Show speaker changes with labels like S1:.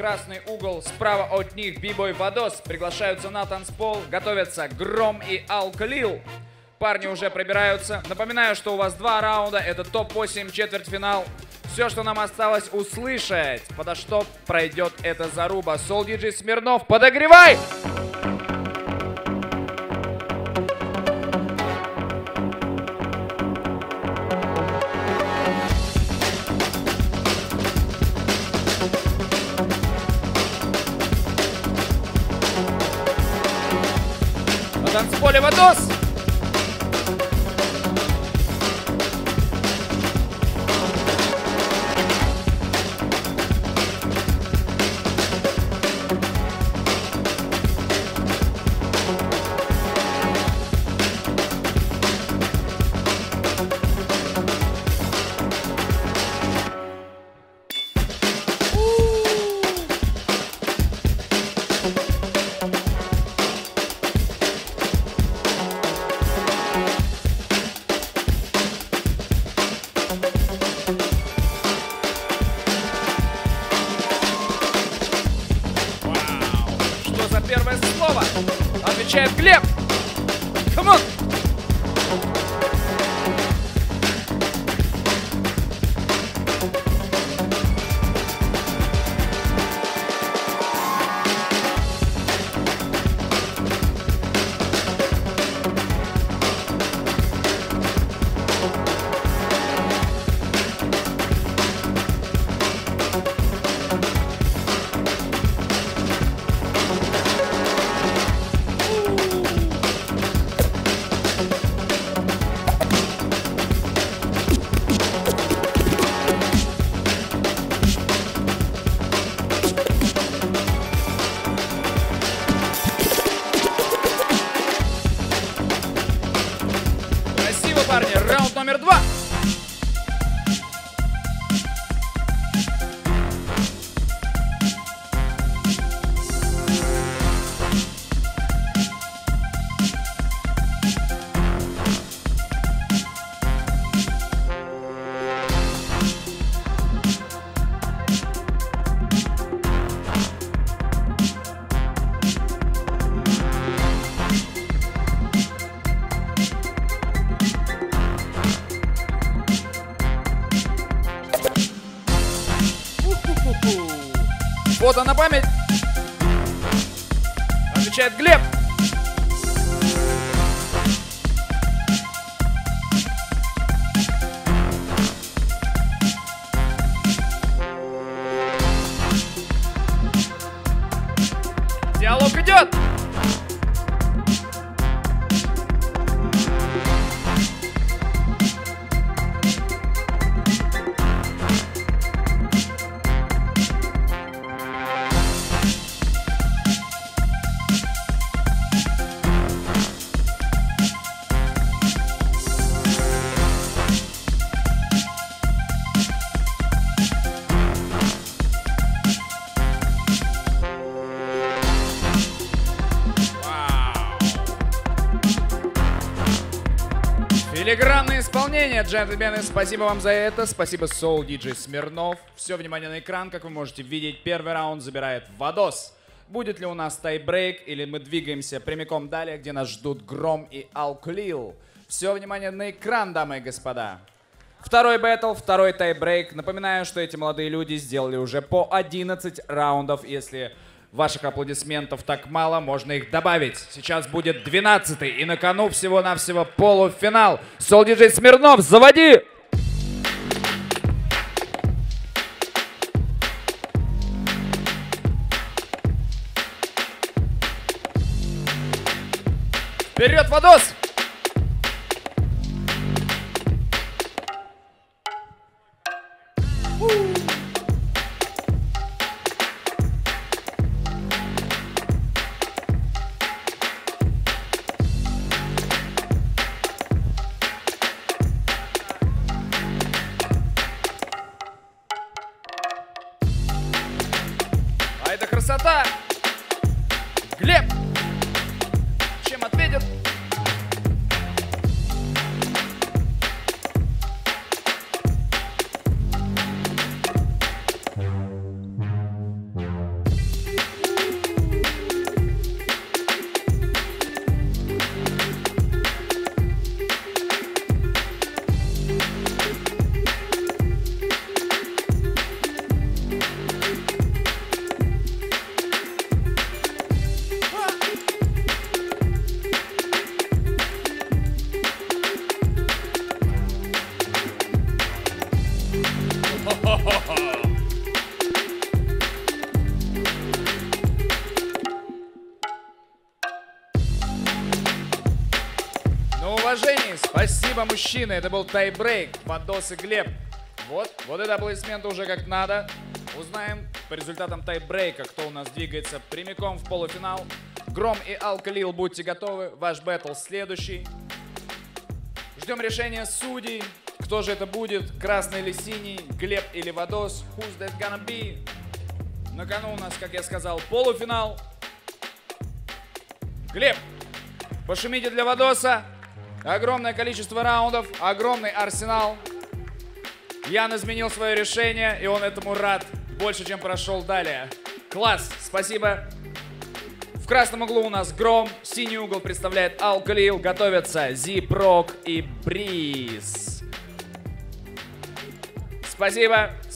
S1: красный угол, справа от них Бибой Вадос. Приглашаются на танцпол, готовятся Гром и Алклил. Парни уже пробираются. Напоминаю, что у вас два раунда, это топ-8, четвертьфинал. Все, что нам осталось услышать, подо что пройдет эта заруба. Сол Диджей Смирнов, подогревай! На elevador. Отвечает Глеб. Номер два. Фото на память. Отвечает Глеб. Диалог идет. Филигранное исполнение, джентльмены. Спасибо вам за это. Спасибо Soul DJ Смирнов. Все внимание на экран. Как вы можете видеть, первый раунд забирает Вадос. Будет ли у нас тайбрейк или мы двигаемся прямиком далее, где нас ждут Гром и Алклил. Все внимание на экран, дамы и господа. Второй бэтл, второй тайбрейк. Напоминаю, что эти молодые люди сделали уже по 11 раундов. Если ваших аплодисментов так мало, можно их добавить. Сейчас будет 12 и на кону всего-навсего полуфинал. Сол Смирнов, заводи! Вперед, Вадос! А это На уважение, спасибо, мужчины. Это был тайбрейк, Подос и Глеб. Вот, вот это аплодисменты уже как надо. Узнаем по результатам тайбрейка, кто у нас двигается прямиком в полуфинал. Гром и Алкалил, будьте готовы. Ваш бэтл следующий. Ждем решения судей. Кто же это будет? Красный или синий? Глеб или Вадос? Who's that gonna be? На кону у нас, как я сказал, полуфинал. Глеб, пошумите для Вадоса. Огромное количество раундов, огромный арсенал. Ян изменил свое решение, и он этому рад больше, чем прошел далее. Класс, спасибо. В красном углу у нас Гром, синий угол представляет Алкалил, готовятся Зипрок и Бриз. Спасибо.